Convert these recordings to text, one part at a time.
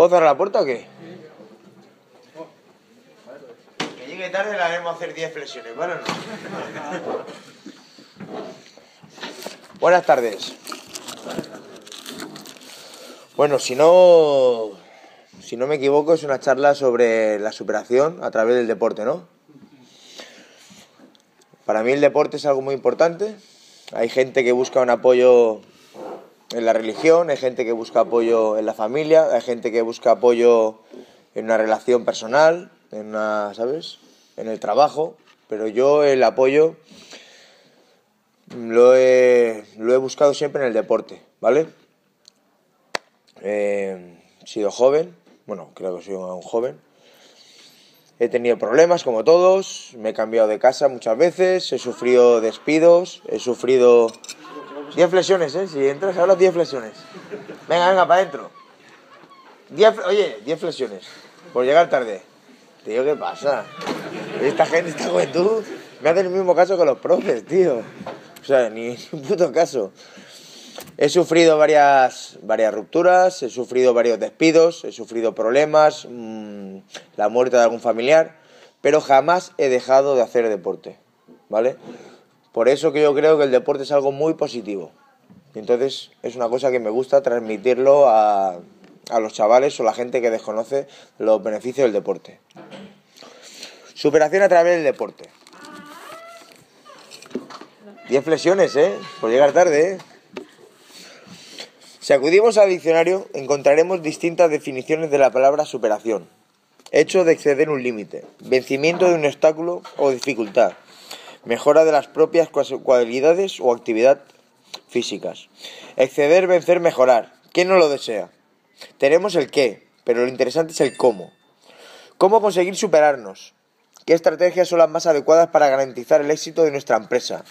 ¿Puedo cerrar la puerta o qué? Que llegue tarde le haremos hacer 10 flexiones, ¿vale no? Buenas tardes. Bueno, si no, si no me equivoco, es una charla sobre la superación a través del deporte, ¿no? Para mí el deporte es algo muy importante. Hay gente que busca un apoyo en la religión, hay gente que busca apoyo en la familia, hay gente que busca apoyo en una relación personal, en una, ¿sabes? En el trabajo, pero yo el apoyo lo he, lo he buscado siempre en el deporte, ¿vale? Eh, he sido joven, bueno, creo que soy un joven. He tenido problemas como todos, me he cambiado de casa muchas veces, he sufrido despidos, he sufrido 10 flexiones, ¿eh? Si entras ahora 10 flexiones. Venga, venga, para adentro. oye, 10 flexiones. Por llegar tarde. Tío, ¿qué pasa? Esta gente, esta juventud, me hace el mismo caso que los profes, tío. O sea, ni un puto caso. He sufrido varias, varias rupturas, he sufrido varios despidos, he sufrido problemas, mmm, la muerte de algún familiar, pero jamás he dejado de hacer deporte, ¿vale? Por eso que yo creo que el deporte es algo muy positivo. Entonces es una cosa que me gusta transmitirlo a, a los chavales o la gente que desconoce los beneficios del deporte. Superación a través del deporte. Diez flexiones, ¿eh? Por llegar tarde, ¿eh? Si acudimos al diccionario, encontraremos distintas definiciones de la palabra superación. Hecho de exceder un límite, vencimiento de un obstáculo o dificultad, mejora de las propias cualidades o actividad físicas. Exceder, vencer, mejorar. ¿Quién no lo desea? Tenemos el qué, pero lo interesante es el cómo. ¿Cómo conseguir superarnos? ¿Qué estrategias son las más adecuadas para garantizar el éxito de nuestra empresa?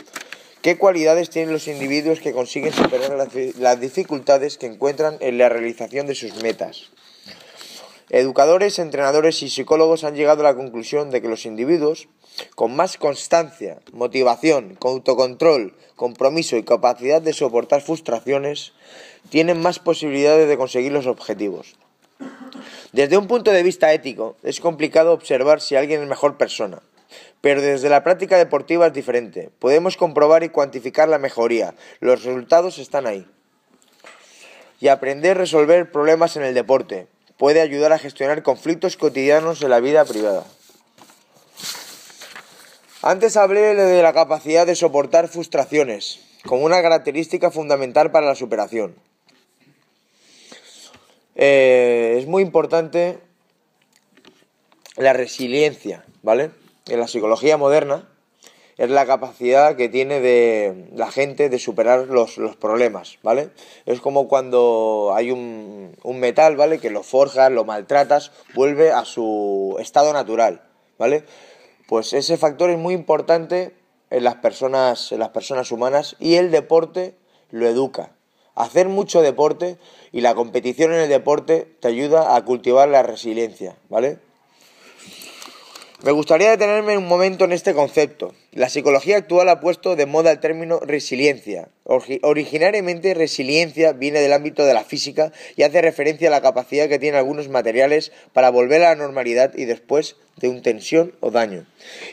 ¿Qué cualidades tienen los individuos que consiguen superar las dificultades que encuentran en la realización de sus metas? Educadores, entrenadores y psicólogos han llegado a la conclusión de que los individuos con más constancia, motivación, autocontrol, compromiso y capacidad de soportar frustraciones tienen más posibilidades de conseguir los objetivos. Desde un punto de vista ético, es complicado observar si alguien es mejor persona, pero desde la práctica deportiva es diferente. Podemos comprobar y cuantificar la mejoría. Los resultados están ahí. Y aprender a resolver problemas en el deporte, puede ayudar a gestionar conflictos cotidianos en la vida privada. Antes hablé de la capacidad de soportar frustraciones como una característica fundamental para la superación. Eh, es muy importante la resiliencia, ¿vale? En la psicología moderna es la capacidad que tiene de la gente de superar los, problemas, ¿vale? Es como cuando hay un, un, metal, ¿vale? Que lo forjas, lo maltratas, vuelve a su estado natural, ¿vale? Pues ese factor es muy importante en las personas, en las personas humanas y el deporte lo educa. Hacer mucho deporte y la competición en el deporte te ayuda a cultivar la resiliencia, ¿vale? Me gustaría detenerme un momento en este concepto. La psicología actual ha puesto de moda el término resiliencia. Originariamente resiliencia viene del ámbito de la física y hace referencia a la capacidad que tienen algunos materiales para volver a la normalidad y después de un tensión o daño.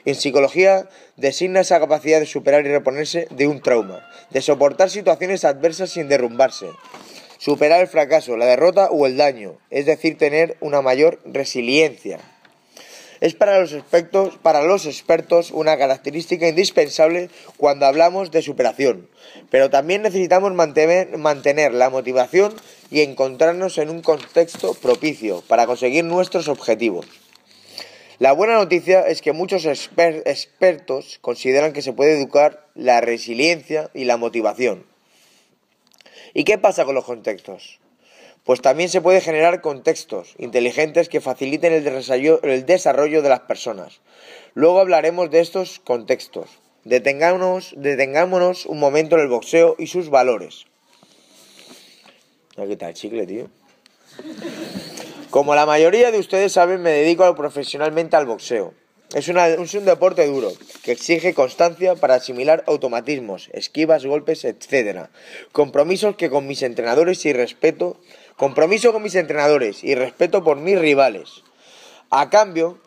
En psicología designa esa capacidad de superar y reponerse de un trauma, de soportar situaciones adversas sin derrumbarse, superar el fracaso, la derrota o el daño, es decir, tener una mayor resiliencia es para los, expertos, una característica indispensable cuando hablamos de superación, pero también necesitamos mantener la motivación y encontrarnos en un contexto propicio para conseguir nuestros objetivos. La buena noticia es que muchos expertos consideran que se puede educar la resiliencia y la motivación. ¿Y qué pasa con los contextos? Pues también se puede generar contextos inteligentes que faciliten el desarrollo, de las personas. Luego hablaremos de estos contextos. Detengámonos, detengámonos un momento en el boxeo y sus valores. Aquí está el chicle, tío. Como la mayoría de ustedes saben, me dedico profesionalmente al boxeo. Es, es, un deporte duro, que exige constancia para asimilar automatismos, esquivas, golpes, etc. Compromisos que con mis entrenadores y respeto compromiso con mis entrenadores y respeto por mis rivales. A cambio,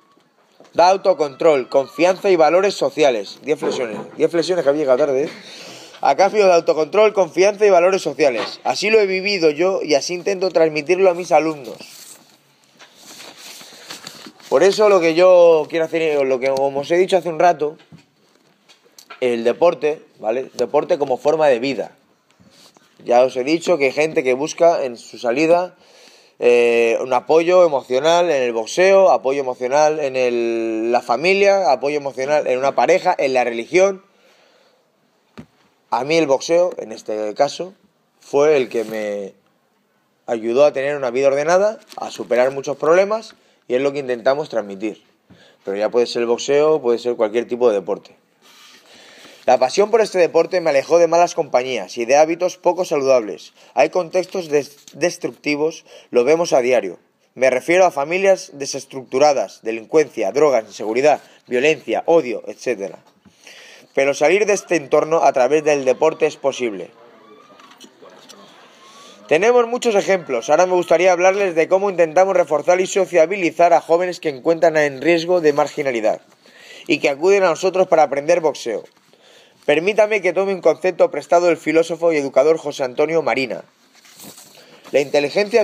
da autocontrol, confianza y valores sociales. 10 flexiones, 10 flexiones que había llegado tarde. ¿eh? A cambio de autocontrol, confianza y valores sociales. Así lo he vivido yo y así intento transmitirlo a mis alumnos. Por eso lo que yo quiero hacer, lo que como os he dicho hace un rato, el deporte, ¿vale? Deporte como forma de vida. Ya os he dicho que hay gente que busca en su salida eh, un apoyo emocional en el boxeo, apoyo emocional en la familia, apoyo emocional en una pareja, en la religión. A mí el boxeo, en este caso, fue el que me ayudó a tener una vida ordenada, a superar muchos problemas y es lo que intentamos transmitir. Pero ya puede ser el boxeo, puede ser cualquier tipo de deporte. La pasión por este deporte me alejó de malas compañías y de hábitos poco saludables. Hay contextos destructivos, lo vemos a diario. Me refiero a familias desestructuradas, delincuencia, drogas, inseguridad, violencia, odio, etc. Pero salir de este entorno a través del deporte es posible. Tenemos muchos ejemplos. Ahora me gustaría hablarles de cómo intentamos reforzar y sociabilizar a jóvenes que encuentran en riesgo de marginalidad y que acuden a nosotros para aprender boxeo. Permítame que tome un concepto prestado del filósofo y educador José Antonio Marina. La inteligencia,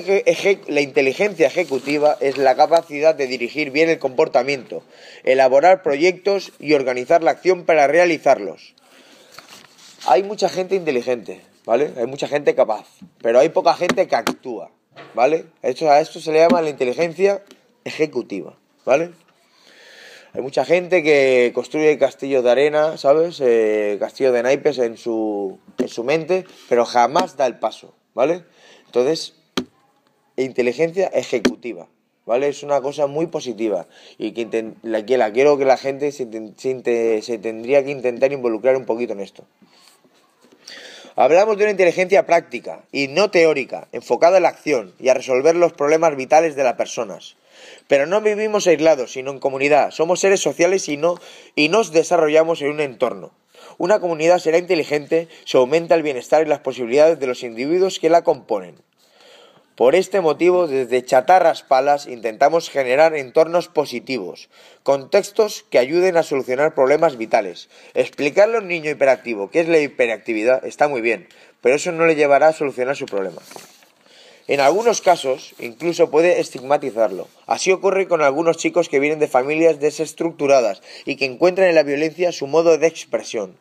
ejecutiva es la capacidad de dirigir bien el comportamiento, elaborar proyectos y organizar la acción para realizarlos. Hay mucha gente inteligente, ¿vale? Hay mucha gente capaz, pero hay poca gente que actúa, ¿vale? Esto, a esto se le llama la inteligencia ejecutiva, ¿vale? Hay mucha gente que construye castillos de arena, ¿sabes? Eh, castillos de naipes en su, en su mente, pero jamás da el paso, ¿vale? Entonces, inteligencia ejecutiva, ¿vale? Es una cosa muy positiva y que la, la quiero que la gente se, se tendría que intentar involucrar un poquito en esto. Hablamos de una inteligencia práctica y no teórica, enfocada en la acción y a resolver los problemas vitales de las personas. Pero no vivimos aislados, sino en comunidad. Somos seres sociales y, no, y nos desarrollamos en un entorno. Una comunidad será inteligente se aumenta el bienestar y las posibilidades de los individuos que la componen. Por este motivo, desde Chatarras Palas intentamos generar entornos positivos, contextos que ayuden a solucionar problemas vitales. Explicarle a un niño hiperactivo qué es la hiperactividad está muy bien, pero eso no le llevará a solucionar su problema. En algunos casos, incluso puede estigmatizarlo. Así ocurre con algunos chicos que vienen de familias desestructuradas y que encuentran en la violencia su modo de expresión.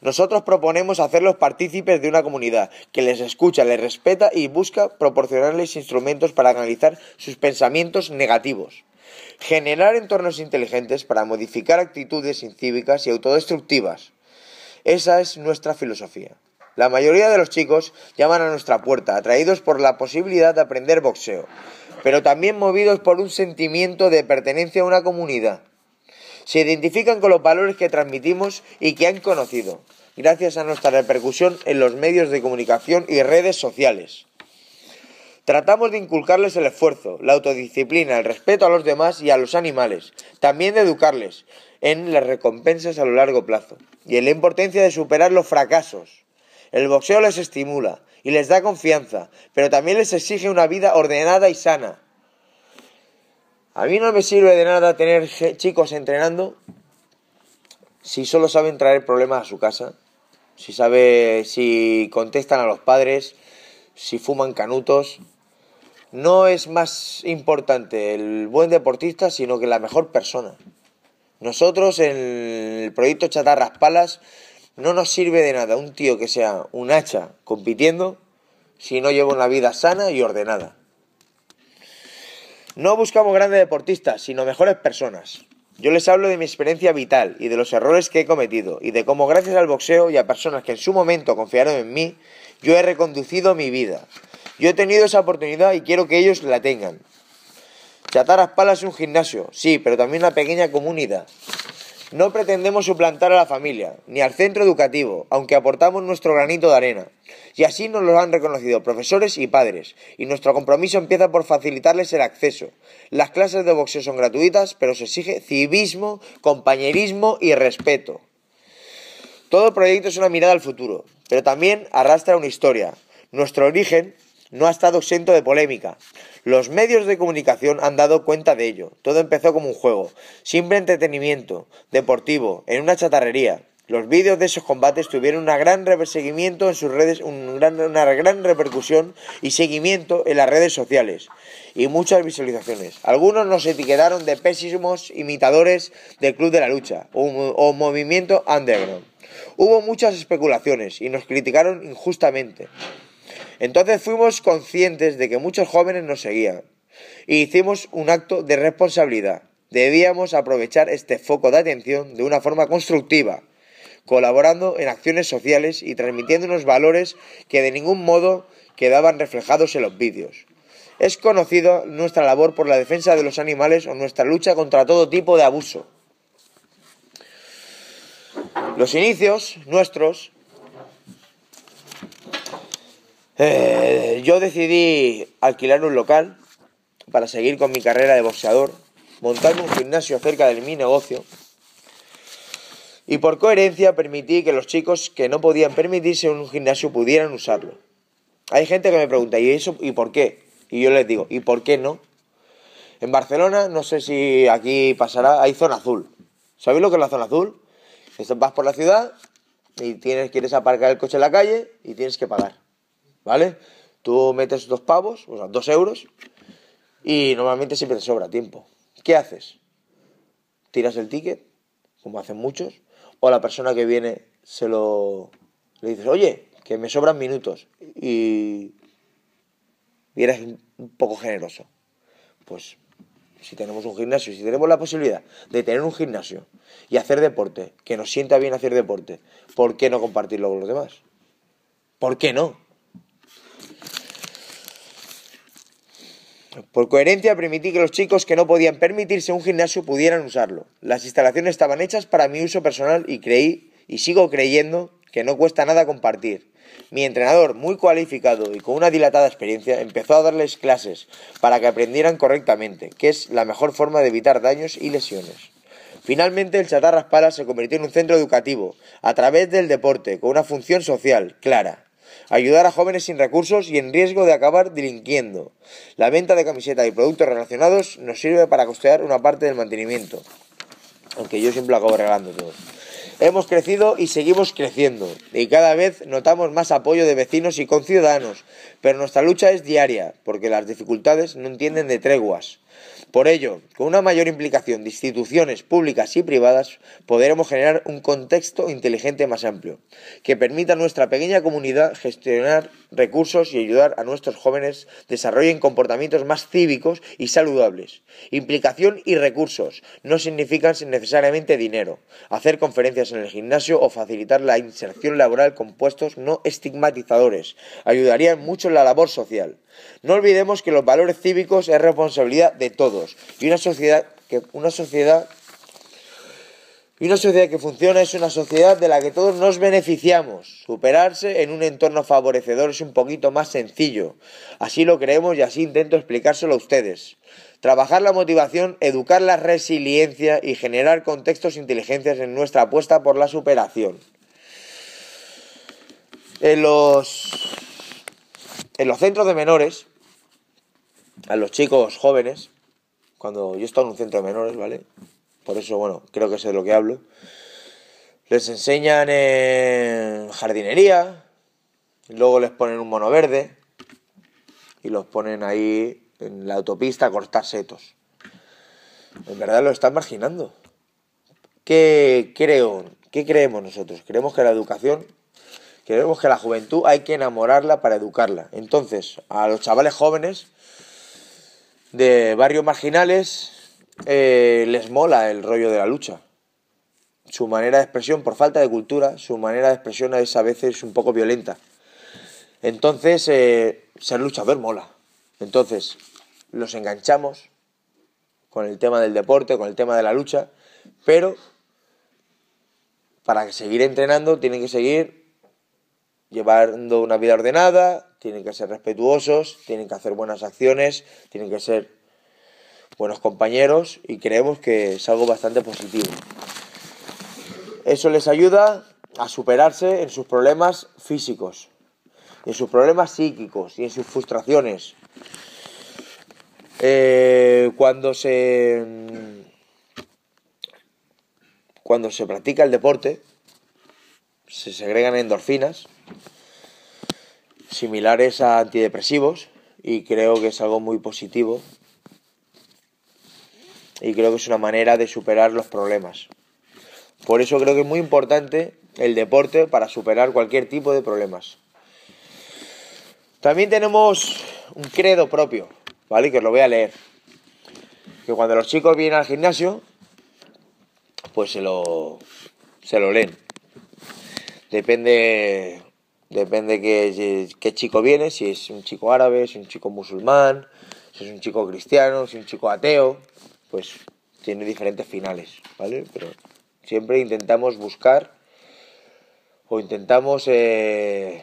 Nosotros proponemos hacerlos partícipes de una comunidad que les escucha, les respeta y busca proporcionarles instrumentos para analizar sus pensamientos negativos. Generar entornos inteligentes para modificar actitudes incívicas y autodestructivas. Esa es nuestra filosofía. La mayoría de los chicos llaman a nuestra puerta, atraídos por la posibilidad de aprender boxeo, pero también movidos por un sentimiento de pertenencia a una comunidad se identifican con los valores que transmitimos y que han conocido, gracias a nuestra repercusión en los medios de comunicación y redes sociales. Tratamos de inculcarles el esfuerzo, la autodisciplina, el respeto a los demás y a los animales, también de educarles en las recompensas a lo largo plazo y en la importancia de superar los fracasos. El boxeo les estimula y les da confianza, pero también les exige una vida ordenada y sana, a mí no me sirve de nada tener chicos entrenando si solo saben traer problemas a su casa, si sabe si contestan a los padres, si fuman canutos. No es más importante el buen deportista, sino que la mejor persona. Nosotros en el proyecto Chatarras Palas no nos sirve de nada un tío que sea un hacha compitiendo si no lleva una vida sana y ordenada. No buscamos grandes deportistas, sino mejores personas. Yo les hablo de mi experiencia vital y de los errores que he cometido y de cómo gracias al boxeo y a personas que en su momento confiaron en mí, yo he reconducido mi vida. Yo he tenido esa oportunidad y quiero que ellos la tengan. Chataras Palas es un gimnasio, sí, pero también una pequeña comunidad. No pretendemos suplantar a la familia, ni al centro educativo, aunque aportamos nuestro granito de arena. Y así nos lo han reconocido profesores y padres, y nuestro compromiso empieza por facilitarles el acceso. Las clases de boxeo son gratuitas, pero se exige civismo, compañerismo y respeto. Todo proyecto es una mirada al futuro, pero también arrastra una historia. Nuestro origen no ha estado exento de polémica. Los medios de comunicación han dado cuenta de ello. Todo empezó como un juego, simple entretenimiento, deportivo, en una chatarrería. Los vídeos de esos combates tuvieron una gran seguimiento en sus redes, una gran repercusión y seguimiento en las redes sociales y muchas visualizaciones. Algunos nos etiquetaron de pésimos imitadores del Club de la Lucha o, o movimiento underground. Hubo muchas especulaciones y nos criticaron injustamente. Entonces fuimos conscientes de que muchos jóvenes nos seguían y hicimos un acto de responsabilidad. Debíamos aprovechar este foco de atención de una forma constructiva, colaborando en acciones sociales y transmitiendo unos valores que de ningún modo quedaban reflejados en los vídeos. Es conocida nuestra labor por la defensa de los animales o nuestra lucha contra todo tipo de abuso. Los inicios nuestros eh, yo decidí alquilar un local para seguir con mi carrera de boxeador, montarme un gimnasio cerca de mi negocio y por coherencia permití que los chicos que no podían permitirse un gimnasio pudieran usarlo. Hay gente que me pregunta, ¿y eso y por qué? Y yo les digo, ¿y por qué no? En Barcelona, no sé si aquí pasará, hay zona azul. ¿Sabéis lo que es la zona azul? Vas por la ciudad y quieres aparcar el coche en la calle y tienes que pagar. ¿Vale? Tú metes dos pavos, o sea, dos euros, y normalmente siempre te sobra tiempo. ¿Qué haces? Tiras el ticket, como hacen muchos, o la persona que viene se lo le dices, oye, que me sobran minutos, y, y eres un poco generoso. Pues si tenemos un gimnasio, si tenemos la posibilidad de tener un gimnasio y hacer deporte, que nos sienta bien hacer deporte, ¿por qué no compartirlo con los demás? ¿Por qué no? Por coherencia permití que los chicos que no podían permitirse un gimnasio pudieran usarlo. Las instalaciones estaban hechas para mi uso personal y creí y sigo creyendo que no cuesta nada compartir. Mi entrenador, muy cualificado y con una dilatada experiencia, empezó a darles clases para que aprendieran correctamente, que es la mejor forma de evitar daños y lesiones. Finalmente, el Chatarras Palas se convirtió en un centro educativo, a través del deporte, con una función social clara ayudar a jóvenes sin recursos y en riesgo de acabar delinquiendo. La venta de camisetas y productos relacionados nos sirve para costear una parte del mantenimiento, aunque yo siempre lo acabo regalando todo. Hemos crecido y seguimos creciendo, y cada vez notamos más apoyo de vecinos y conciudadanos, pero nuestra lucha es diaria, porque las dificultades no entienden de treguas. Por ello, con una mayor implicación de instituciones públicas y privadas, podremos generar un contexto inteligente más amplio, que permita a nuestra pequeña comunidad gestionar recursos y ayudar a nuestros jóvenes desarrollen comportamientos más cívicos y saludables. Implicación y recursos no significan necesariamente dinero. Hacer conferencias en el gimnasio o facilitar la inserción laboral con puestos no estigmatizadores ayudarían mucho en la labor social. No olvidemos que los valores cívicos es responsabilidad de todos y una sociedad que una sociedad y una sociedad que funciona es una sociedad de la que todos nos beneficiamos. Superarse en un entorno favorecedor es un poquito más sencillo. Así lo creemos y así intento explicárselo a ustedes. Trabajar la motivación, educar la resiliencia y generar contextos e inteligencias en nuestra apuesta por la superación. En los en los centros de menores, a los chicos jóvenes, cuando yo estoy en un centro de menores, ¿vale? Por eso, bueno, creo que sé de lo que hablo. Les enseñan en jardinería, luego les ponen un mono verde y los ponen ahí en la autopista a cortar setos. En verdad lo están marginando. ¿Qué creo? ¿Qué creemos nosotros? Creemos que la educación Creemos que la juventud hay que enamorarla para educarla. Entonces, a los chavales jóvenes de barrios marginales eh, les mola el rollo de la lucha. Su manera de expresión, por falta de cultura, su manera de expresión es a veces un poco violenta. Entonces, eh, ser luchador mola. Entonces, los enganchamos con el tema del deporte, con el tema de la lucha, pero para seguir entrenando tienen que seguir llevando una vida ordenada, tienen que ser respetuosos, tienen que hacer buenas acciones, tienen que ser buenos compañeros y creemos que es algo bastante positivo. Eso les ayuda a superarse en sus problemas físicos. en sus problemas psíquicos y en sus frustraciones. Eh, cuando se cuando se practica el deporte se segregan endorfinas similares a antidepresivos y creo que es algo muy positivo y creo que es una manera de superar los problemas. Por eso creo que es muy importante el deporte para superar cualquier tipo de problemas. También tenemos un credo propio, ¿vale? Que os lo voy a leer. Que cuando los chicos vienen al gimnasio, pues se lo, se lo leen. Depende, depende qué, qué chico viene, si es un chico árabe, si es un chico musulmán, si es un chico cristiano, si es un chico ateo, pues tiene diferentes finales, ¿vale? Pero siempre intentamos buscar o intentamos eh,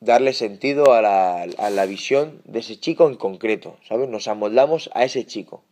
darle sentido a la, a la visión de ese chico en concreto, ¿sabes? Nos amoldamos a ese chico.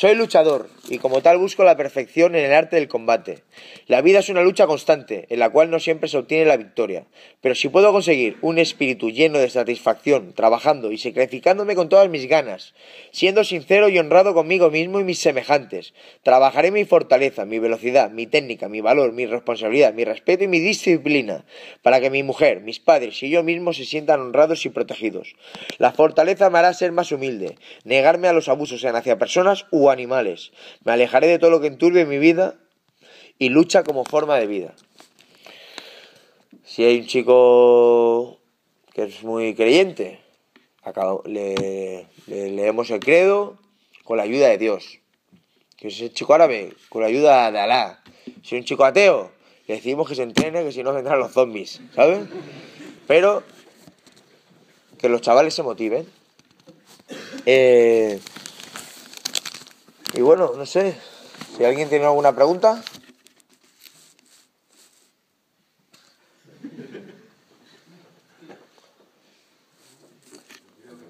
Soy luchador y como tal busco la perfección en el arte del combate. La vida es una lucha constante en la cual no siempre se obtiene la victoria, pero si puedo conseguir un espíritu lleno de satisfacción, trabajando y sacrificándome con todas mis ganas, siendo sincero y honrado conmigo mismo y mis semejantes, trabajaré mi fortaleza, mi velocidad, mi técnica, mi valor, mi responsabilidad, mi respeto y mi disciplina, para que mi mujer, mis padres y yo mismo se sientan honrados y protegidos. La fortaleza me hará ser más humilde, negarme a los abusos sean hacia personas u animales. Me alejaré de todo lo que enturbie mi vida y lucha como forma de vida. Si hay un chico que es muy creyente, le, leemos el credo con la ayuda de Dios. Si es un chico árabe, con la ayuda de Alá. Si es un chico ateo, le decimos que se entrene, que si no vendrán los zombies, ¿sabes? Pero que los chavales se motiven. Eh, y bueno, no sé, si alguien tiene alguna pregunta.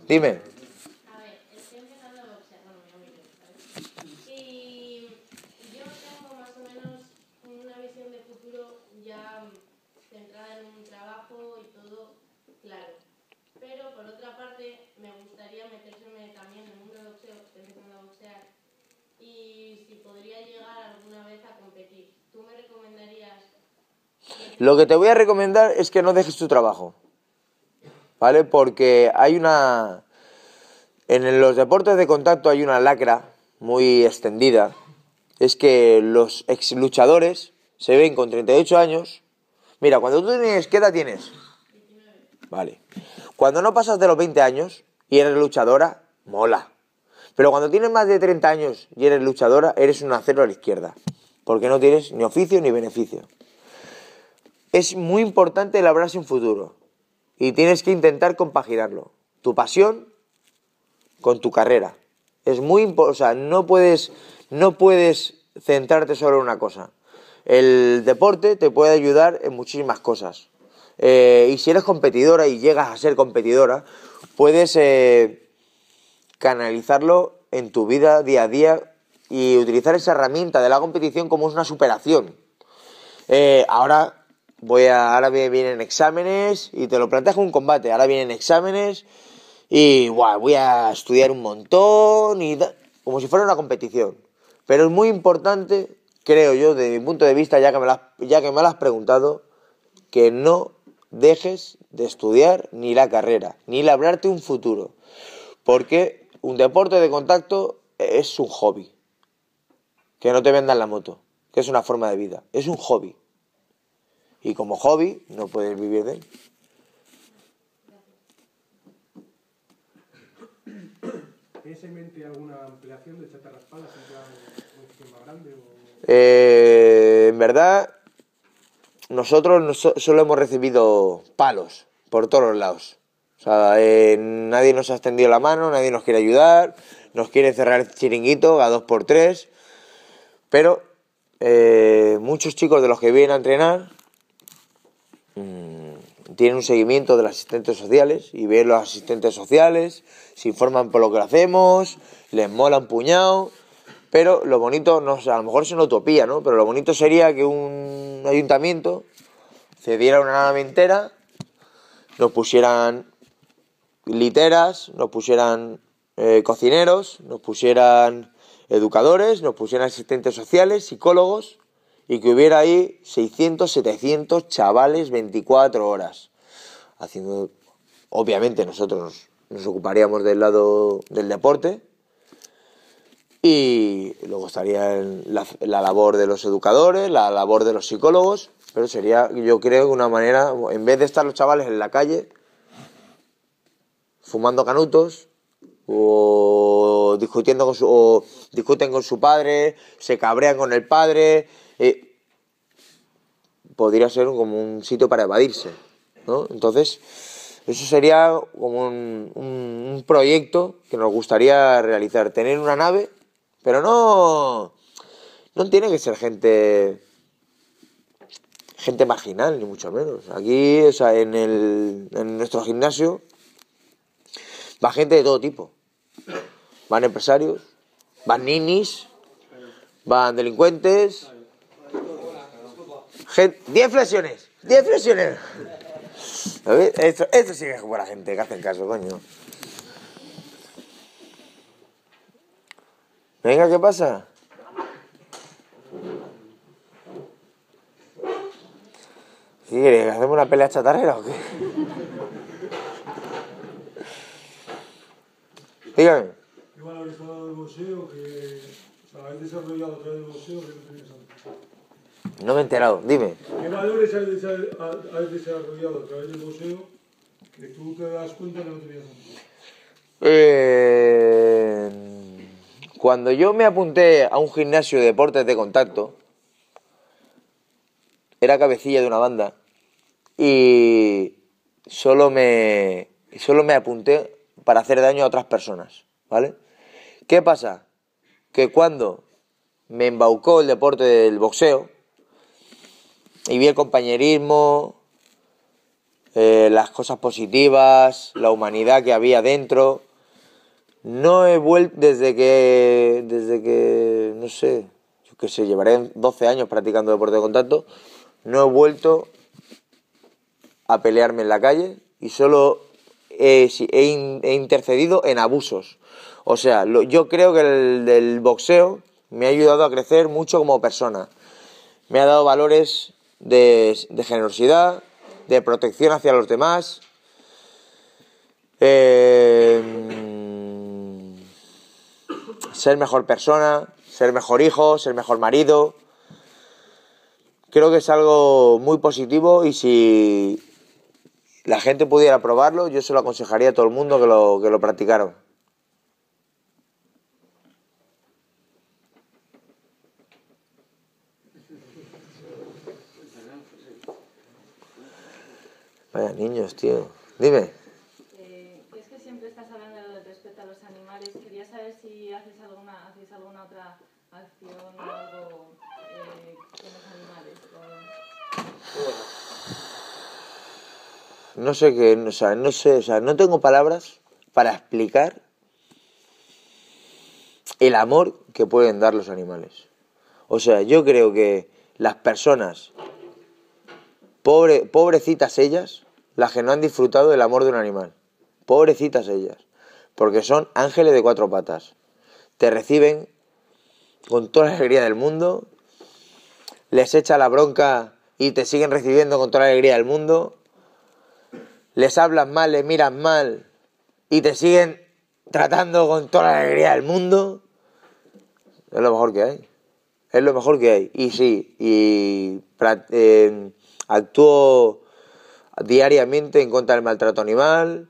Dime. A ver, estoy empezando a boxear, bueno, me voy a Y yo tengo más o menos una visión de futuro ya centrada en un trabajo y todo claro. Pero por otra parte, me gustaría meterme también en el mundo del boxeo, estoy empezando a boxear, y si podría llegar alguna vez a competir. ¿Tú me recomendarías? Lo que te voy a recomendar es que no dejes tu trabajo. ¿Vale? Porque hay una... En los deportes de contacto hay una lacra muy extendida. Es que los ex luchadores se ven con 38 años. Mira, cuando tú tienes... ¿Qué edad tienes? Vale. Cuando no pasas de los 20 años y eres luchadora, mola. Pero cuando tienes más de 30 años y eres luchadora, eres un acero a la izquierda. Porque no tienes ni oficio ni beneficio. Es muy importante elaborarse un futuro. Y tienes que intentar compaginarlo. Tu pasión con tu carrera. Es muy importante. O sea, no puedes, no puedes centrarte solo en una cosa. El deporte te puede ayudar en muchísimas cosas. Eh, y si eres competidora y llegas a ser competidora, puedes eh, canalizarlo en tu vida día a día y utilizar esa herramienta de la competición como una superación. Eh, ahora voy a, ahora vienen exámenes y te lo planteas como un combate. Ahora vienen exámenes y voy a estudiar un montón y como si fuera una competición. Pero es muy importante, creo yo, desde mi punto de vista, ya que me lo ya que me lo has preguntado, que no dejes de estudiar ni la carrera, ni labrarte un futuro. Porque un deporte de contacto es un hobby. Que no te vendan la moto, que es una forma de vida. Es un hobby. Y como hobby no puedes vivir de él. ¿Tienes en mente alguna ampliación de sistema grande? O... Eh, en verdad, nosotros no so- solo hemos recibido palos por todos los lados. O sea, eh, nadie nos ha extendido la mano, nadie nos quiere ayudar, nos quiere cerrar el chiringuito a dos por tres. Pero eh, muchos chicos de los que vienen a entrenar mm, tienen un seguimiento de los asistentes sociales y ven los asistentes sociales, se informan por lo que hacemos, les mola un puñado. Pero lo bonito, no, a lo mejor es una utopía, ¿no? Pero lo bonito sería que un ayuntamiento cediera una nave entera, nos pusieran literas, nos pusieran eh, cocineros, nos pusieran educadores, nos pusieran asistentes sociales, psicólogos, y que hubiera ahí 600, 700 chavales 24 horas, haciendo, obviamente nosotros nos ocuparíamos del lado del deporte, y luego estaría la, la, labor de los educadores, la labor de los psicólogos, pero sería, yo creo, una manera, en vez de estar los chavales en la calle, fumando canutos, o discutiendo con su, o discuten con su padre, se cabrean con el padre, eh, podría ser como un sitio para evadirse, ¿no? Entonces, eso sería como un, proyecto que nos gustaría realizar, tener una nave pero no, no tiene que ser gente, gente marginal, ni mucho menos. Aquí, o sea, en, el, en nuestro gimnasio va gente de todo tipo. Van empresarios, van ninis, van delincuentes. Gente, 10 flexiones, 10 flexiones. Esto, esto sí que es buena gente, que hacen caso, coño. Venga, ¿qué pasa? ¿Qué quieres? ¿Hacemos una pelea chatarrera o qué? Dígame. ¿Qué valores ha dado el boxeo que o sea, habéis desarrollado a través del boxeo que no tenías antes? No me he enterado, dime. ¿Qué valores habéis habéis desarrollado a través del boxeo que tú te das cuenta que no tenías antes? Eh, cuando yo me apunté a un gimnasio de deportes de contacto, era cabecilla de una banda y solo me, solo me apunté para hacer daño a otras personas, ¿vale? ¿Qué pasa? Que cuando me embaucó el deporte del boxeo y vi el compañerismo, eh, las cosas positivas, la humanidad que había dentro, no he vuelto desde que, desde que, no sé, yo qué sé, llevaré 12 años practicando deporte de contacto, no he vuelto a pelearme en la calle y solo he, si- he in- he intercedido en abusos. O sea, yo creo que el del boxeo me ha ayudado a crecer mucho como persona. Me ha dado valores de, generosidad, de protección hacia los demás. Eh, ser mejor persona, ser mejor hijo, ser mejor marido. Creo que es algo muy positivo y si la gente pudiera probarlo, yo se lo aconsejaría a todo el mundo que lo, que lo practicaran. Vaya niños, tío. Dime. Eh, es que siempre estás hablando de lo del respeto a los animales. Quería saber si haces alguna, hacéis alguna otra acción o algo eh, con los animales. o- No sé qué, no sé, o sea, no tengo palabras para explicar el amor que pueden dar los animales. O sea, yo creo que las personas, pobre, pobrecitas ellas, las que no han disfrutado del amor de un animal, pobrecitas ellas, porque son ángeles de cuatro patas. Te reciben con toda la alegría del mundo, les echa la bronca y te siguen recibiendo con toda la alegría del mundo, les hablas mal, les miras mal y te siguen tratando con toda la alegría del mundo, es lo mejor que hay. Es lo mejor que hay. Y sí, y eh, actúo diariamente en contra del maltrato animal.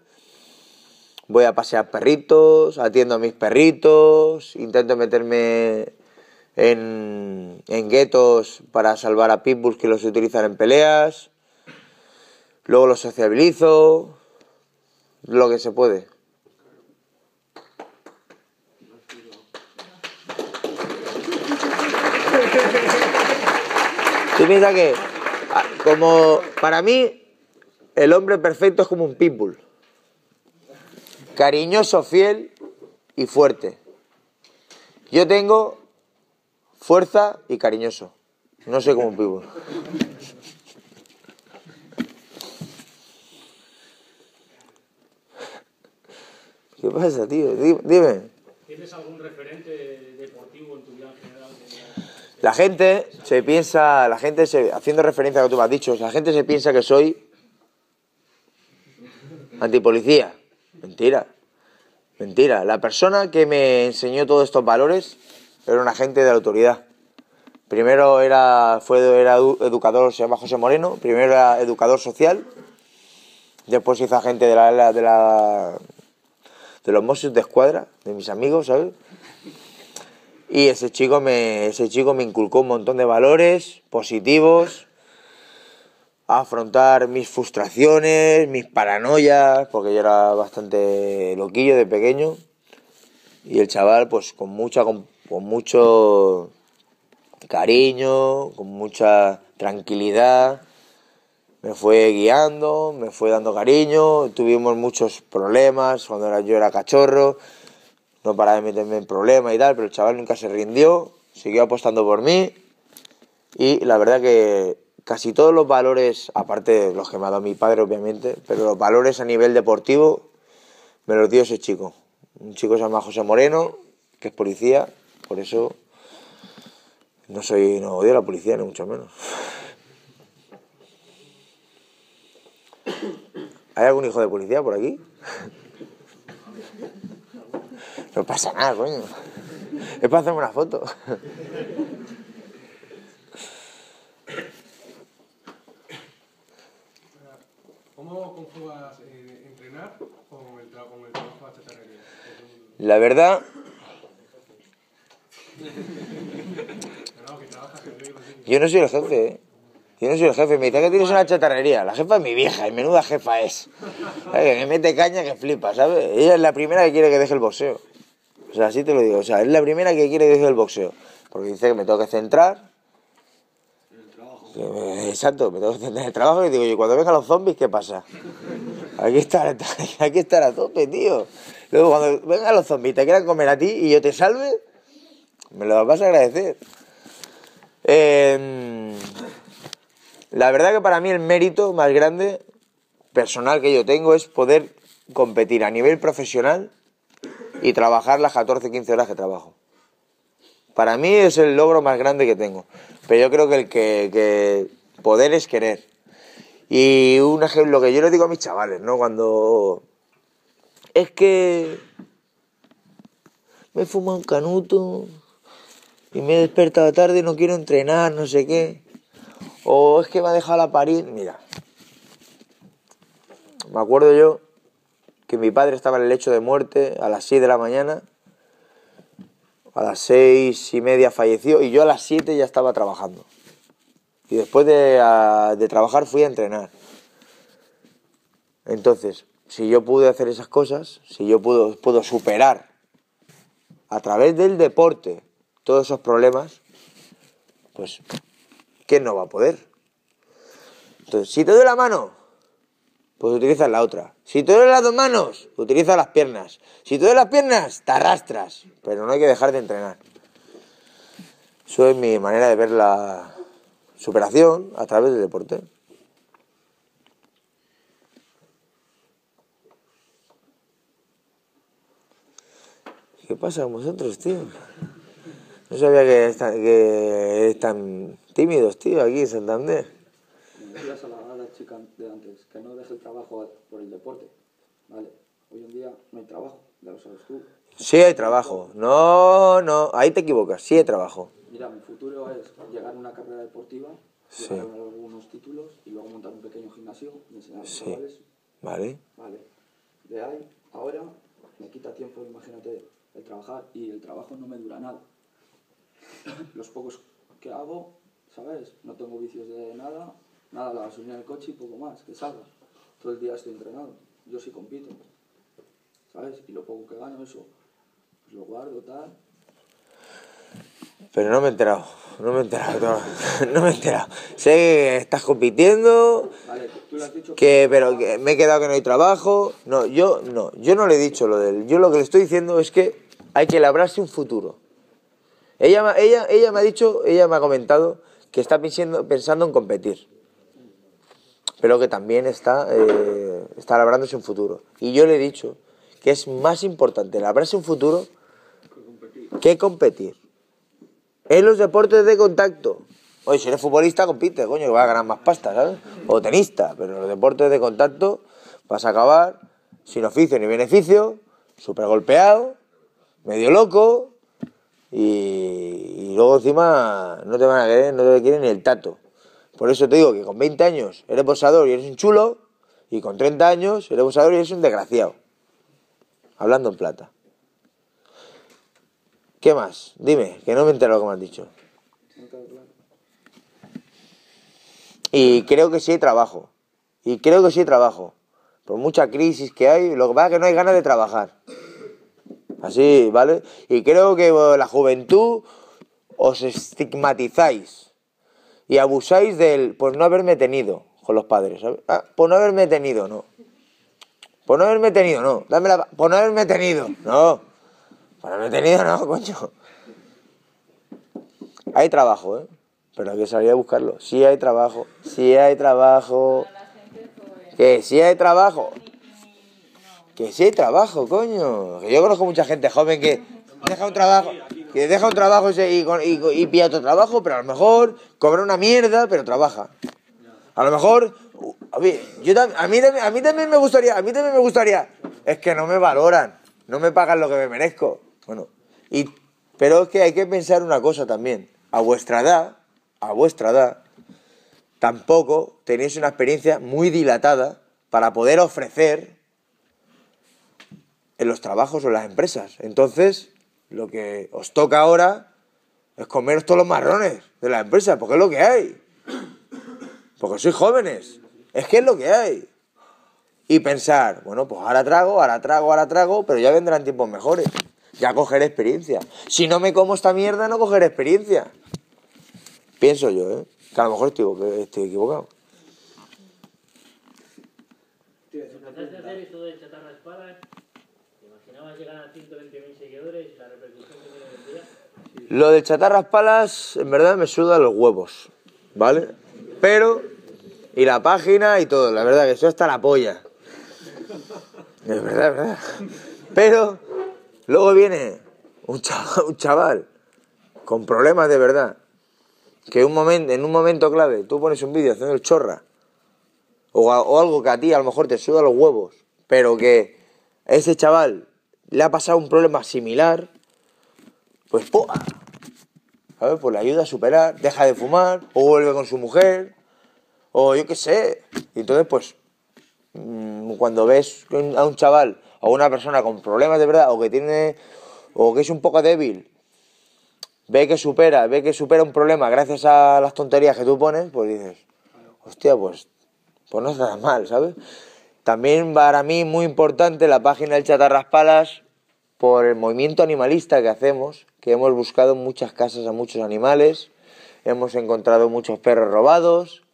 Voy a pasear perritos, atiendo a mis perritos, intento meterme en, en guetos para salvar a pitbulls que los utilizan en peleas. Luego los sociabilizo, lo que se puede. Tú piensas que, ah, como para mí, el hombre perfecto es como un pitbull. Cariñoso, fiel y fuerte. Yo tengo fuerza y cariñoso. No soy como un pitbull. ¿Qué pasa, tío? Di- Dime. ¿Tienes algún referente deportivo en tu vida en general? La gente se piensa, la gente se, haciendo referencia a lo que tú me has dicho, la gente se piensa que soy antipolicía. Mentira. Mentira. La persona que me enseñó todos estos valores era un agente de la autoridad. Primero era, fue, era edu- educador, se llama José Moreno. Primero era educador social. Después hizo agente de la, de la de los Mossos de Escuadra, de mis amigos, ¿sabes? Y ese chico me, ese chico me inculcó un montón de valores positivos, a afrontar mis frustraciones, mis paranoias, porque yo era bastante loquillo de pequeño. Y el chaval, pues con mucha, con, con mucho cariño, con mucha tranquilidad, me fue guiando, me fue dando cariño, tuvimos muchos problemas cuando era, yo era cachorro, no paraba de meterme en problemas y tal, pero el chaval nunca se rindió, siguió apostando por mí y la verdad que casi todos los valores, aparte de los que me ha dado mi padre obviamente, pero los valores a nivel deportivo me los dio ese chico. Un chico se llama José Moreno, que es policía, por eso no soy, no odio a la policía, ni mucho menos. ¿Hay algún hijo de policía por aquí? No pasa nada, coño. Es para hacerme una foto. ¿Cómo conjugas eh, entrenar con el, tra- con el trabajo de chatarrería? Un- La verdad, yo no soy el jefe, ¿eh? Yo no soy el jefe. Me dice que tienes una chatarrería. La jefa es mi vieja y menuda jefa es. ¿Sabes? Que me mete caña que flipa, ¿sabes? Ella es la primera que quiere que deje el boxeo. O sea, así te lo digo. O sea, es la primera que quiere que deje el boxeo. Porque dice que me tengo que centrar. Que me- Exacto, me tengo que centrar en el trabajo y digo, y cuando vengan los zombies, ¿qué pasa? Hay que estar, hay que estar a tope, tío. Luego, cuando vengan los zombies, te quieran comer a ti y yo te salve, me lo vas a agradecer. Eh, la verdad que para mí el mérito más grande personal que yo tengo es poder competir a nivel profesional y trabajar las 14-15 horas que trabajo. Para mí es el logro más grande que tengo. Pero yo creo que el que, que poder es querer. Y un ejemplo que yo le digo a mis chavales, ¿no? Cuando es que me he fumado un canuto y me he despertado tarde y no quiero entrenar, no sé qué. O es que me ha dejado la parir. Mira, me acuerdo yo que mi padre estaba en el lecho de muerte a las 6 de la mañana. A las seis y media falleció y yo a las 7 ya estaba trabajando. Y después de, a- de trabajar fui a entrenar. Entonces, si yo pude hacer esas cosas, si yo puedo, puedo superar a través del deporte todos esos problemas, pues, ¿quién no va a poder? Entonces, si te doy la mano, pues utilizas la otra. Si te doy las dos manos, utiliza las piernas. Si te doy las piernas, te arrastras. Pero no hay que dejar de entrenar. Eso es mi manera de ver la superación a través del deporte. ¿Qué pasa con vosotros, tío? No sabía que, que eres tan tímidos, tío, aquí en Santander. decías a la, a la chica de antes que no deje el trabajo por el deporte. Vale, hoy en día no hay trabajo, ya lo sabes tú. Sí hay trabajo. No, no, ahí te equivocas. Sí hay trabajo. Mira, mi futuro es llegar a una carrera deportiva, Sí. llegar a algunos títulos y luego montar un pequeño gimnasio y enseñar a los Sí. Vale. Vale, de ahí, ahora me quita tiempo, imagínate, el trabajar y el trabajo no me dura nada. Los pocos que hago, ¿sabes? No tengo vicios de nada, nada, la gasolina del coche y poco más, que salga. Todo el día estoy entrenado, yo sí compito, ¿sabes? Y lo poco que gano, eso, pues lo guardo, tal. Pero no me he enterado. No me he enterado. No, no me he enterado. Sé que estás compitiendo. Vale, tú le has dicho Que, pero que me he quedado que no hay trabajo. No, yo no, yo no le he dicho lo del. Yo lo que le estoy diciendo es que hay que labrarse un futuro. Ella, ella, ella me ha dicho, ella me ha comentado que está pensando, pensando en competir. Pero que también está, eh, está labrándose un futuro. Y yo le he dicho que es más importante labrarse un futuro que competir. En los deportes de contacto. Oye, si eres futbolista, compite, coño, que vas a ganar más pasta, ¿sabes? O tenista, pero en los deportes de contacto vas a acabar sin oficio ni beneficio, súper golpeado, medio loco, y, luego encima no te van a querer, no te quieren ni el tato. Por eso te digo que con 20 años eres boxeador y eres un chulo, y con 30 años eres boxeador y eres un desgraciado. Hablando en plata. ¿Qué más? Dime, que no me entero lo que me has dicho. Y creo que sí hay trabajo. Y creo que sí hay trabajo. Por mucha crisis que hay, lo que pasa es que no hay ganas de trabajar. Así, ¿vale? Y creo que la juventud os estigmatizáis y abusáis del por no haberme tenido con los padres, ¿sabes? Ah, por no haberme tenido, no. Por no haberme tenido, no. Dame la, por no haberme tenido, no. Por haberme tenido, no, coño. Hay trabajo, ¿eh? Pero hay que salir a buscarlo. Sí hay trabajo, sí hay trabajo. Pues, Que sí hay trabajo. Que sí trabajo, coño. Yo conozco mucha gente joven que deja un trabajo, que deja un trabajo y, y, otro trabajo, pero a lo mejor cobra una mierda, pero trabaja. A lo mejor, a mí, yo a, mí, a mí también me gustaría, a mí también me gustaría, es que no me valoran, no me pagan lo que me merezco. Bueno, y, pero es que hay que pensar una cosa también. A vuestra edad, a vuestra edad, tampoco tenéis una experiencia muy dilatada para poder ofrecer en los trabajos o en las empresas. Entonces, lo que os toca ahora es comeros todos los marrones de la empresa, porque es lo que hay. Porque sois jóvenes. Es que es lo que hay. Y pensar, bueno, pues ahora trago, ahora trago, ahora trago, pero ya vendrán tiempos mejores. Ya cogeré experiencia. Si no me como esta mierda, no cogeré experiencia. Pienso yo, ¿eh? Que a lo mejor estoy, equivo- estoy equivocado. Hacer esto de chatarra ¿te imaginabas llegar a 120.000 seguidores y la repercusión que tiene? Lo de chatarras palas, en verdad me suda los huevos, ¿vale? Pero, y la página y todo, la verdad que eso hasta la polla. Es verdad, es verdad. Pero, luego viene un chaval, un chaval con problemas de verdad, que un momento, en un momento clave tú pones un vídeo haciendo el chorra, o, o algo que a ti a lo mejor te suda los huevos, pero que ese chaval le ha pasado un problema similar, pues ¡pua! ¿sabes? Pues le ayuda a superar, deja de fumar, o vuelve con su mujer, o yo qué sé. Y entonces, pues, mm, cuando ves a un chaval o a una persona con problemas de verdad, o que tiene, o que es un poco débil, ve que supera, ve que supera un problema gracias a las tonterías que tú pones, pues dices, hostia, pues, pues no está tan mal, ¿sabes? También para mí muy importante la página del Chatarras Palas por el movimiento animalista que hacemos, que hemos buscado en muchas casas a muchos animales, hemos encontrado muchos perros robados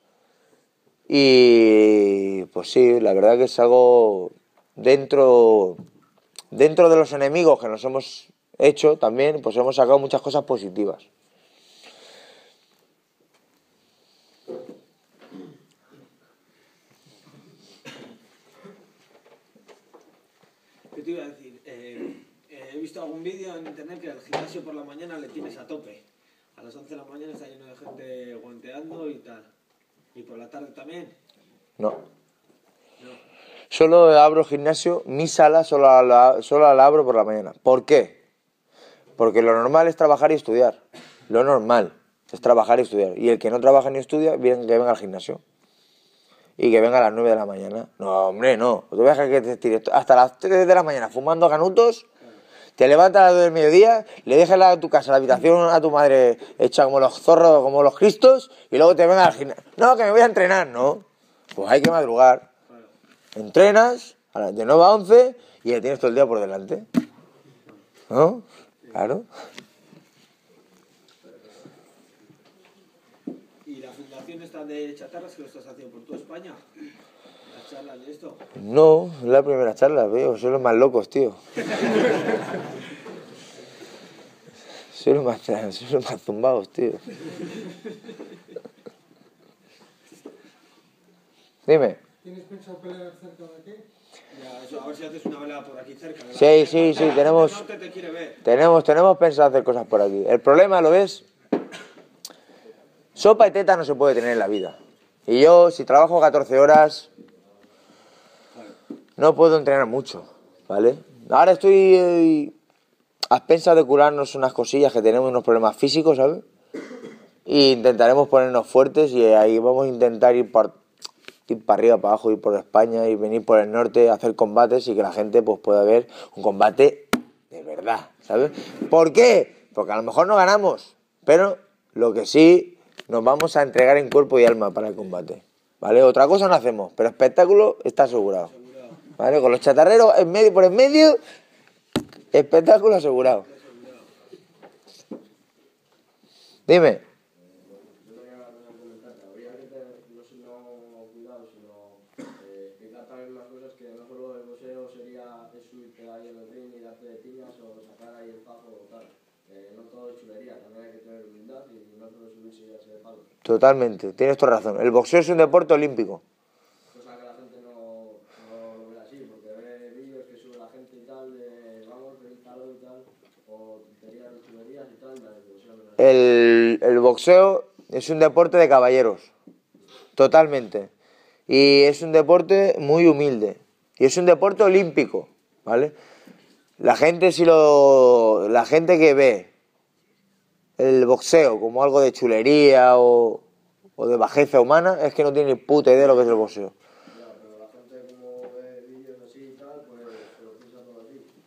y pues sí, la verdad que es algo dentro dentro de los enemigos que nos hemos hecho también, pues hemos sacado muchas cosas positivas. ¿Qué te iba a decir? Eh, eh, he visto algún vídeo en internet que al gimnasio por la mañana le tienes a tope. A las 11 de la mañana está lleno de gente guanteando y tal. Y por la tarde también. No. Solo abro el gimnasio, mi sala solo la, solo la abro por la mañana. ¿Por qué? Porque lo normal es trabajar y estudiar. Lo normal es trabajar y estudiar. Y el que no trabaja ni estudia, bien que venga al gimnasio. Y que venga a las 9 de la mañana. No, hombre, no. Tú dejar que te tires hasta las 3 de la mañana fumando canutos. Te levantas a las 2 del mediodía, le dejas la- tu casa, la habitación a tu madre hecha como los zorros, como los cristos, y luego te vengas al gimnasio. No, que me voy a entrenar, ¿no? Pues hay que madrugar. Entrenas a de 9 a 11 y ya tienes todo el día por delante. ¿No? Claro. Y la fundación esta de chatarras que lo estás haciendo por toda España. Las charlas de esto. No, es la primera charla, veo. Soy los más locos, tío. soy los más, soy los más zumbados, tío. Dime. ¿Tienes pensado pelear cerca de aquí? Ya, eso, a ver si haces una velada por aquí cerca. la- Sí, sí, sí, tenemos- te quiere ver. Tenemos, tenemos pensado hacer cosas por aquí. El problema, ¿lo ves? Sopa y teta no se puede tener en la vida. Y yo, si trabajo 14 horas, no puedo entrenar mucho, ¿vale? Ahora estoy eh, a expensas de curarnos unas cosillas que tenemos, unos problemas físicos, ¿sabes? Y intentaremos ponernos fuertes y ahí vamos a intentar ir por ir para arriba, para abajo, ir por España y venir por el norte, hacer combates y que la gente pues pueda ver un combate de verdad, ¿sabes? ¿Por qué? Porque a lo mejor no ganamos, pero lo que sí nos vamos a entregar en cuerpo y alma para el combate, ¿vale? Otra cosa no hacemos, pero espectáculo está asegurado, ¿vale? Con los chatarreros en medio por en medio, espectáculo asegurado. Dime. Yo quería comentarte, habría que tener no solo cuidado, sino boxeo es un deporte de caballeros, totalmente. Y es un deporte muy humilde. Y es un deporte olímpico, ¿vale? La gente si lo, la gente que ve el boxeo como algo de chulería o, o de bajeza humana es que no tiene ni puta idea de lo que es el boxeo.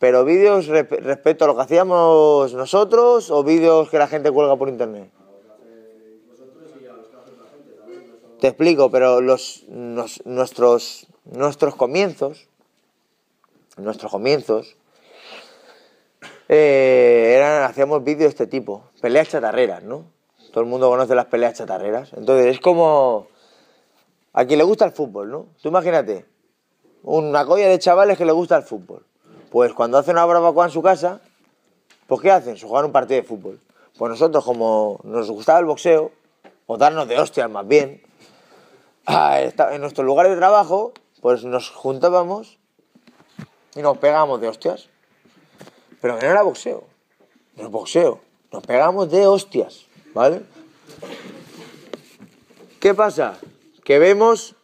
Pero vídeos respecto a lo que hacíamos nosotros o vídeos que la gente cuelga por internet. A lo que hacéis vosotros y a los que hace otra gente también, no solo... Te explico, pero los, nuestros, nuestros comienzos, nuestros comienzos, eh, eran, hacíamos vídeos de este tipo, peleas chatarreras, ¿no? Todo el mundo conoce las peleas chatarreras. Entonces es como a quien le gusta el fútbol, ¿no? Tú imagínate, una colla de chavales que le gusta el fútbol. Pues cuando hacen una barbacoa en su casa, pues ¿qué hacen? Se juegan un partido de fútbol. Pues nosotros, como nos gustaba el boxeo, o darnos de hostias más bien, en nuestros lugares de trabajo, pues nos juntábamos y nos pegábamos de hostias. Pero no era boxeo, no es boxeo, nos pegamos de hostias, ¿vale? ¿Qué pasa? Que vemos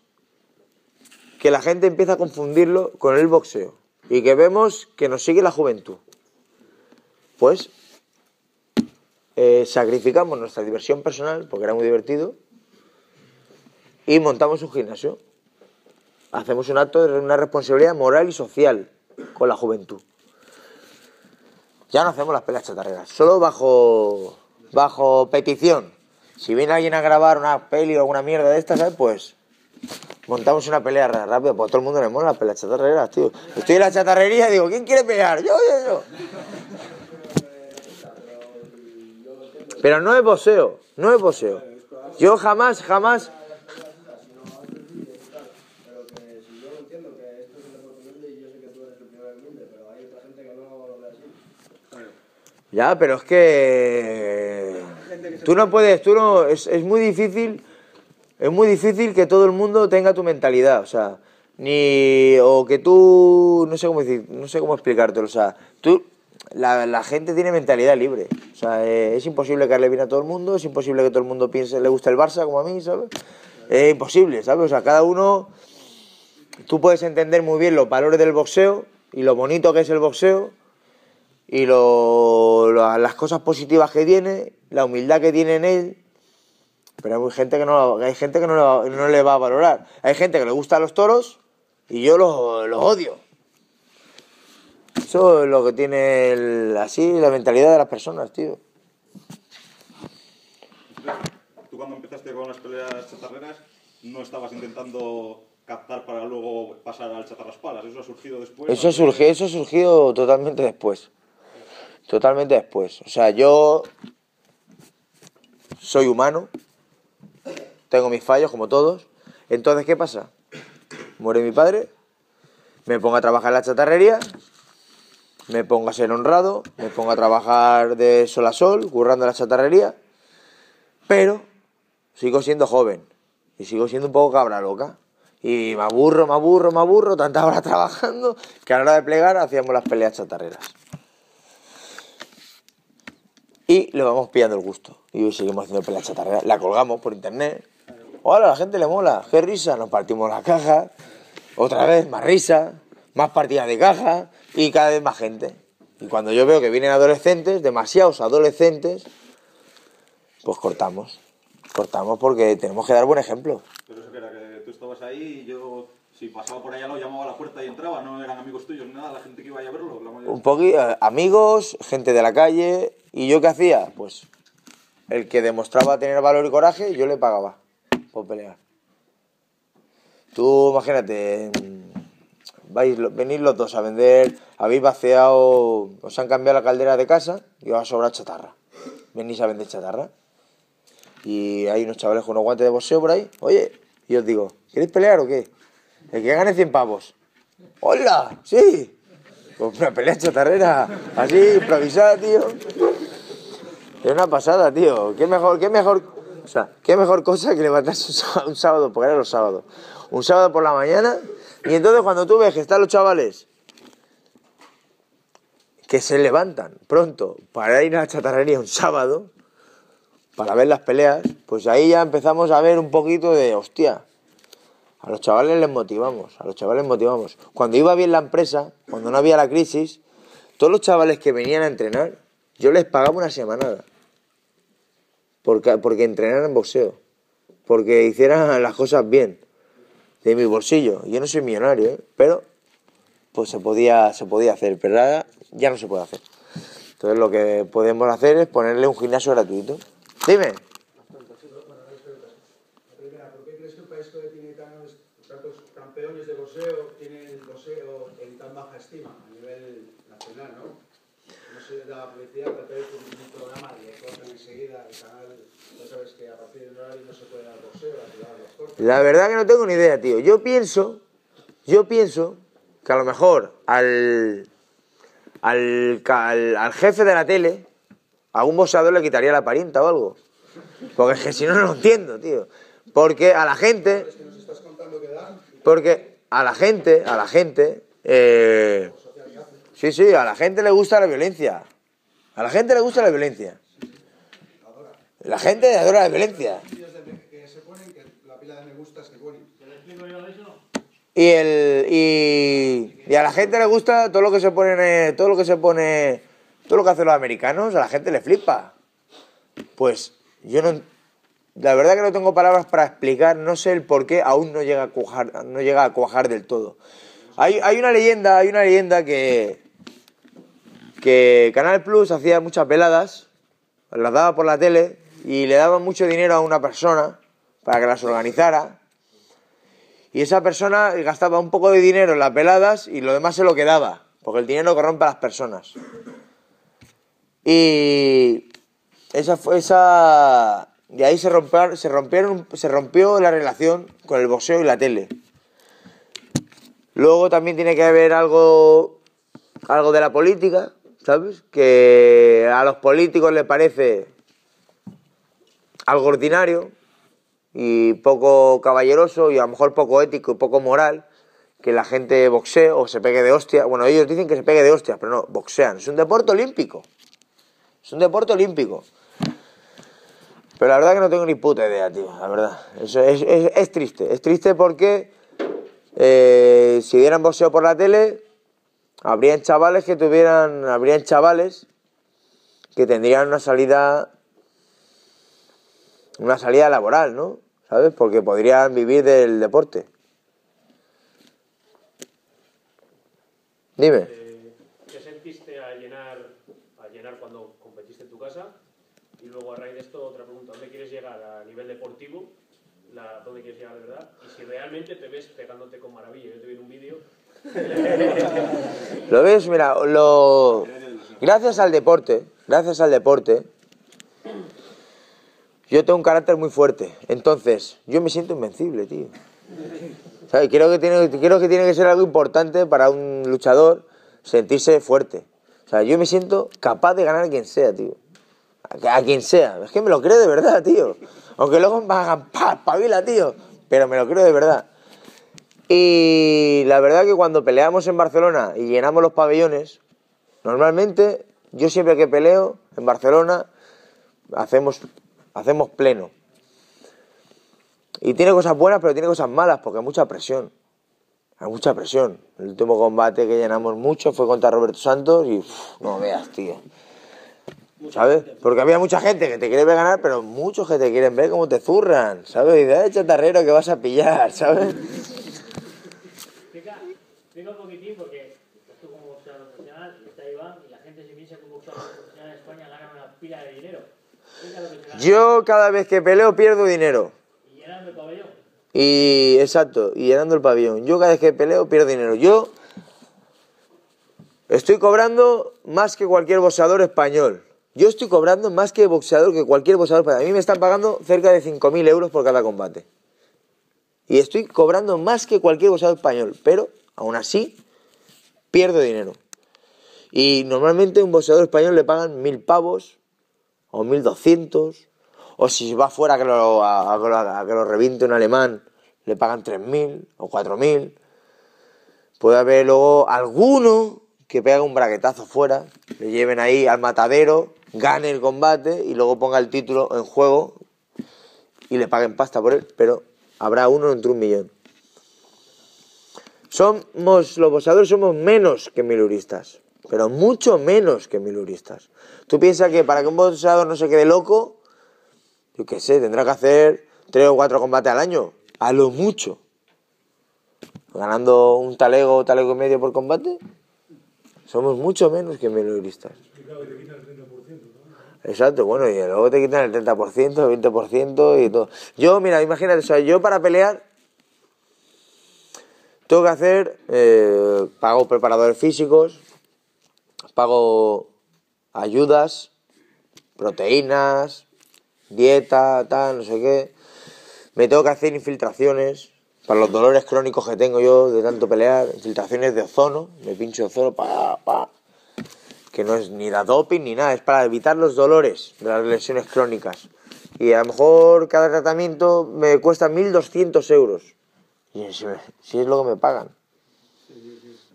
que la gente empieza a confundirlo con el boxeo y que vemos que nos sigue la juventud. Pues eh, sacrificamos nuestra diversión personal, porque era muy divertido, y montamos un gimnasio. Hacemos un acto de una responsabilidad moral y social con la juventud. Ya no hacemos las peleas chatarreras, solo bajo, bajo petición. Si viene alguien a grabar una peli o alguna mierda de estas, ¿sabes? Pues montamos una pelea rápida, pues a todo el mundo le mola las peleas chatarreras, tío. Estoy en la chatarrería y digo, ¿quién quiere pelear? Yo, yo, yo. Pero no es boxeo, no es boxeo. Yo jamás, jamás... Pero que si yo lo entiendo, que esto es un deporte humilde y yo sé que tú eres el primero humilde, pero hay otra gente que no lo ve así. Ya, pero es que... Tú no puedes, tú no... Es, es muy difícil, es muy difícil que todo el mundo tenga tu mentalidad, o sea, ni... O que tú... No sé cómo decir, no sé cómo explicártelo, o sea, tú... La, la gente tiene mentalidad libre, o sea, eh, es imposible que le bien a todo el mundo, es imposible que todo el mundo piense, le gusta el Barça como a mí, ¿sabes? Es imposible, ¿sabes? O sea, cada uno... Tú puedes entender muy bien los valores del boxeo y lo bonito que es el boxeo, y lo, lo- las cosas positivas que tiene, la humildad que tiene en él, pero hay gente que no, hay gente que no, lo- no le va a valorar. Hay gente que le gustan los toros y yo los, los odio. Eso es lo que tiene el- así la mentalidad de las personas, tío. Tú cuando empezaste con las peleas chatarreras no estabas intentando captar para luego pasar al chatarraspalas, eso ha surgido después. Eso surgió, eso surgió totalmente después. Totalmente después. O sea, yo soy humano, tengo mis fallos como todos. Entonces, ¿qué pasa? Muere mi padre, me pongo a trabajar en la chatarrería, me pongo a ser honrado, me pongo a trabajar de sol a sol, currando la chatarrería, pero sigo siendo joven y sigo siendo un poco cabra loca. Y me aburro, me aburro, me aburro, tantas horas trabajando, que a la hora de plegar hacíamos las peleas chatarreras. Y le vamos pillando el gusto. Y hoy seguimos haciendo peleas chatarreras. La colgamos por internet. Hola, a la gente le mola. Qué risa. Nos partimos la caja. Otra vez, más risa. Más partidas de caja. Y cada vez más gente. Y cuando yo veo que vienen adolescentes, demasiados adolescentes, pues cortamos. Cortamos porque tenemos que dar buen ejemplo. Pero eso que era que tú estabas ahí y yo, si pasaba por allá, llamaba a la puerta y entraba. No eran amigos tuyos ni nada, la gente que iba a verlo. La mayoría. Un poquito, amigos, gente de la calle. ¿Y yo qué hacía? Pues el que demostraba tener valor y coraje, yo le pagaba por pelear. Tú imagínate, mm, vais, venís los dos a vender, habéis vaciado, os han cambiado la caldera de casa y os va a sobrar chatarra. Venís a vender chatarra. Y hay unos chavales con unos guantes de boxeo por ahí. Oye, y os digo, ¿queréis pelear o qué? El que gane 100 pavos. ¡Hola! ¡Sí! Una pelea chatarrera, así, improvisada, tío. Es una pasada, tío. Qué mejor, qué mejor, o sea, qué mejor cosa que levantarse un sábado, un sábado, porque era los sábados. Un sábado por la mañana, y entonces cuando tú ves que están los chavales que se levantan pronto para ir a la chatarrería un sábado, para ver las peleas, pues ahí ya empezamos a ver un poquito de, hostia, a los chavales les motivamos, a los chavales les motivamos. Cuando iba bien la empresa, cuando no había la crisis, todos los chavales que venían a entrenar, yo les pagaba una semanada. Porque, porque entrenaran en boxeo. Porque hicieran las cosas bien. De mi bolsillo. Yo no soy millonario, ¿eh? pero pues se podía, se podía hacer. Pero ahora ya no se puede hacer. Entonces lo que podemos hacer es ponerle un gimnasio gratuito. Dime. La primera, ¿por qué crees que un país que tiene tantos, tantos campeones de boxeo tiene el boxeo en tan baja estima a nivel nacional, no? No se le da publicidad, pero te un programa y le cortan enseguida el canal, ya sabes que a partir horario no se puede dar boxeo, la los verdad que no tengo ni idea, tío. Yo pienso, yo pienso que a lo mejor al, al, al, al jefe de la tele, a un boxeador le quitaría la parienta o algo. Porque es que si no, no lo entiendo, tío. Porque a la gente, porque a la gente, a la gente, eh, sí, sí, a la gente le gusta la violencia. A la gente le gusta la violencia. La gente adora la violencia. Y el y, y a la gente le gusta todo lo que se pone todo lo que se pone todo lo que hacen los americanos, a la gente le flipa. Pues yo no la verdad que no tengo palabras para explicar, no sé el por qué aún no llega a cuajar, no llega a cuajar del todo. Hay, hay una leyenda, hay una leyenda que que Canal Plus hacía muchas veladas, las daba por la tele y le daban mucho dinero a una persona para que las organizara. Y esa persona gastaba un poco de dinero en las veladas y lo demás se lo quedaba, porque el dinero corrompe a las personas. Y esa fue esa y ahí se se se rompió la relación con el boxeo y la tele. Luego también tiene que haber algo algo de la política, ¿sabes? Que a los políticos les parece algo ordinario y poco caballeroso y a lo mejor poco ético y poco moral que la gente boxee o se pegue de hostia. Bueno, ellos dicen que se pegue de hostia, pero no, boxean. Es un deporte olímpico. Es un deporte olímpico. Pero la verdad que no tengo ni puta idea, tío, la verdad. Eso es, es- triste. Es triste porque eh, si dieran boxeo por la tele, habrían chavales que tuvieran, habrían chavales que tendrían una salida una salida laboral, ¿no? ¿Sabes? Porque podrían vivir del deporte. Dime. Eh, ¿Qué sentiste al llenar, al llenar cuando competiste en tu casa? Y luego a raíz de esto otra pregunta, ¿dónde quieres llegar a nivel deportivo? La, ¿Dónde quieres llegar de verdad? Y si realmente te ves pegándote con maravilla. Yo te vi en un vídeo. ¿Lo ves? Mira, lo... Gracias al deporte, gracias al deporte, yo tengo un carácter muy fuerte. Entonces, yo me siento invencible, tío. ¿Sabes? Creo que, tiene, creo que tiene que ser algo importante para un luchador sentirse fuerte. O sea, yo me siento capaz de ganar a quien sea, tío. A, quien sea. Es que me lo creo de verdad, tío. Aunque luego me hagan pa, pavila, tío. Pero me lo creo de verdad. Y la verdad que cuando peleamos en Barcelona y llenamos los pabellones, normalmente yo siempre que peleo en Barcelona hacemos, hacemos pleno. Y tiene cosas buenas, pero tiene cosas malas, porque hay mucha presión. Hay mucha presión. El último combate que llenamos mucho fue contra Roberto Santos y uf, no veas, tío. ¿Sabes? Porque había mucha gente que te quiere ver ganar, pero muchos que te quieren ver cómo te zurran, ¿sabes? Y de chatarrero que vas a pillar, ¿sabes? Explica un poquitín porque tú como boxeador profesional, está Iván y la gente se piensa que un boxeador profesional en España gana una pila de dinero. Explica lo que se gana. Yo cada vez que peleo pierdo dinero. Y llenando el pabellón. Y exacto, y llenando el pabellón. Yo cada vez que peleo pierdo dinero. Yo estoy cobrando más que cualquier boxeador español. Yo estoy cobrando más que boxeador que cualquier boxeador español. A mí me están pagando cerca de 5.000 euros por cada combate. Y estoy cobrando más que cualquier boxeador español. Pero, aún así, pierdo dinero. Y normalmente a un boxeador español le pagan 1.000 pavos o 1.200. O si va fuera que lo, a, que lo- reviente un alemán, le pagan 3.000 o 4.000. Puede haber luego alguno que pega un braguetazo fuera, le lleven ahí al matadero, gane el combate y luego ponga el título en juego y le paguen pasta por él, pero habrá uno entre un millón. Somos, los boxeadores somos menos que miluristas, pero mucho menos que miluristas. Tú piensas que para que un boxeador no se quede loco, yo qué sé, tendrá que hacer tres o cuatro combates al año, a lo mucho. Ganando un talego o talego y medio por combate, somos mucho menos que miluristas. Y claro, que te quitan el 30%, ¿no? Exacto, bueno, y luego te quitan el 30%, el 20% y todo. Yo, mira, imagínate, o sea, yo para pelear tengo que hacer, eh, pago preparadores físicos, pago ayudas, proteínas, dieta, tal, no sé qué. Me tengo que hacer infiltraciones para los dolores crónicos que tengo yo de tanto pelear, infiltraciones de ozono, me pincho ozono, pa, pa, que no es ni la doping ni nada, es para evitar los dolores de las lesiones crónicas. Y a lo mejor cada tratamiento me cuesta 1.200 euros. Y si, si es lo que me pagan.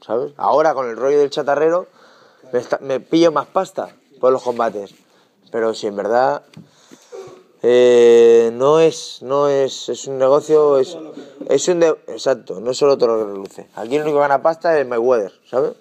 ¿Sabes? Ahora con el rollo del chatarrero me, está- me pillo más pasta por los combates. Pero si en verdad eh, no es, no es, es un negocio, es, es un de- exacto, no es solo todo lo que reluce. Aquí el único que gana pasta es Mayweather, ¿sabes?